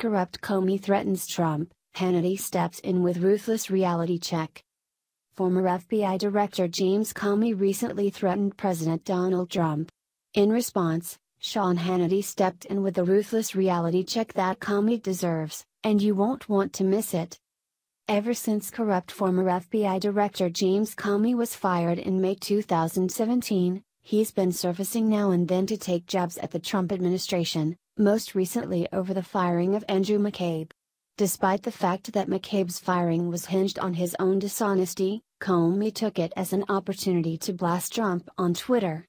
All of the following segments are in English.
corrupt Comey threatens Trump, Hannity steps in with ruthless reality check. Former FBI Director James Comey recently threatened President Donald Trump. In response, Sean Hannity stepped in with the ruthless reality check that Comey deserves, and you won't want to miss it. Ever since corrupt former FBI Director James Comey was fired in May 2017, he's been surfacing now and then to take jabs at the Trump administration, most recently over the firing of Andrew McCabe. Despite the fact that McCabe's firing was hinged on his own dishonesty, Comey took it as an opportunity to blast Trump on Twitter.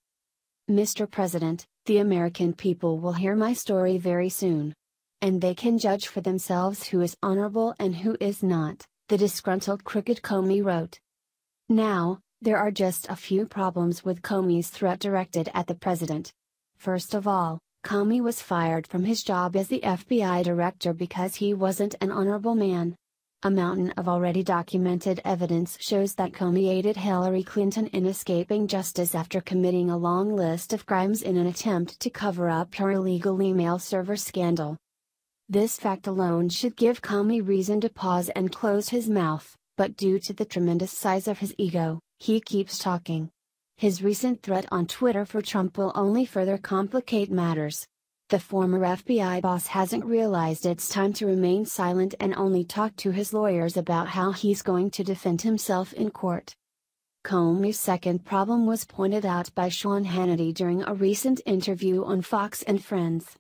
Mr. President, the American people will hear my story very soon. And they can judge for themselves who is honorable and who is not, the disgruntled crooked Comey wrote. Now, there are just a few problems with Comey's threat directed at the president. First of all, Comey was fired from his job as the FBI director because he wasn't an honorable man. A mountain of already documented evidence shows that Comey aided Hillary Clinton in escaping justice after committing a long list of crimes in an attempt to cover up her illegal email server scandal. This fact alone should give Comey reason to pause and close his mouth, but due to the tremendous size of his ego, he keeps talking. His recent threat on Twitter for Trump will only further complicate matters. The former FBI boss hasn't realized it's time to remain silent and only talk to his lawyers about how he's going to defend himself in court. Comey's second problem was pointed out by Sean Hannity during a recent interview on Fox and Friends.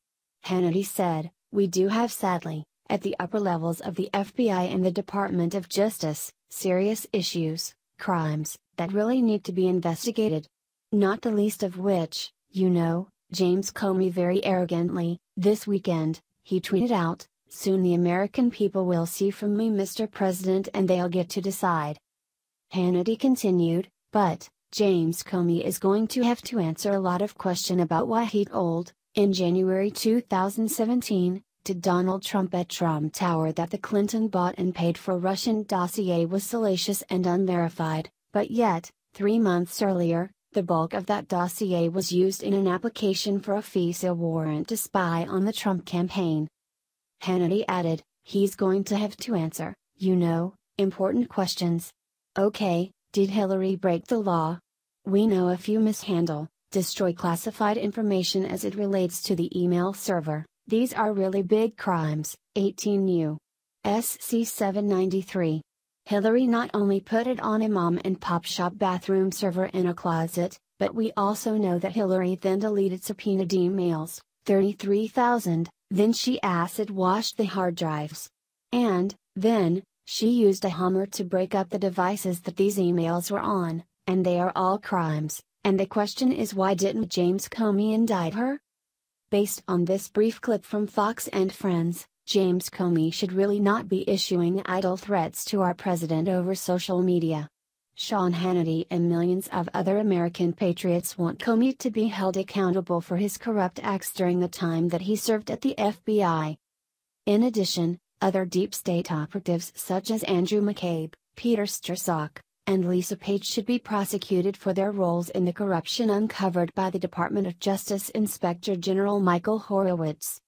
Hannity said, We do have sadly, at the upper levels of the FBI and the Department of Justice, serious issues, crimes, that really need to be investigated. Not the least of which, you know, James Comey very arrogantly, this weekend, he tweeted out, Soon the American people will see from me Mr. President and they'll get to decide. Hannity continued, but, James Comey is going to have to answer a lot of question about why he told, in January 2017, to Donald Trump at Trump Tower that the Clinton bought and paid for Russian dossier was salacious and unverified, but yet, three months earlier, the bulk of that dossier was used in an application for a FISA warrant to spy on the Trump campaign. Hannity added, he's going to have to answer, you know, important questions. Okay, did Hillary break the law? We know if you mishandle, destroy classified information as it relates to the email server, these are really big crimes. 18 U. SC 793. Hillary not only put it on a mom and pop shop bathroom server in a closet, but we also know that Hillary then deleted subpoenaed emails, 33,000, then she acid washed the hard drives. And, then, she used a hammer to break up the devices that these emails were on, and they are all crimes, and the question is why didn't James Comey indict her? Based on this brief clip from Fox and Friends, James Comey should really not be issuing idle threats to our president over social media. Sean Hannity and millions of other American patriots want Comey to be held accountable for his corrupt acts during the time that he served at the FBI. In addition, other deep state operatives such as Andrew McCabe, Peter Strzok, and Lisa Page should be prosecuted for their roles in the corruption uncovered by the Department of Justice Inspector General Michael Horowitz.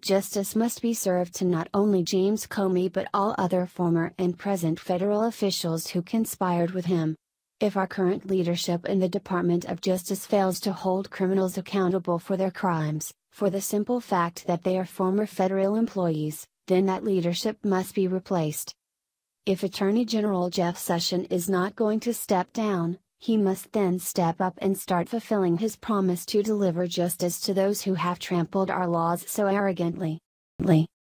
Justice must be served to not only James Comey but all other former and present federal officials who conspired with him. If our current leadership in the Department of Justice fails to hold criminals accountable for their crimes, for the simple fact that they are former federal employees, then that leadership must be replaced. If Attorney General Jeff Sessions is not going to step down, he must then step up and start fulfilling his promise to deliver justice to those who have trampled our laws so arrogantly.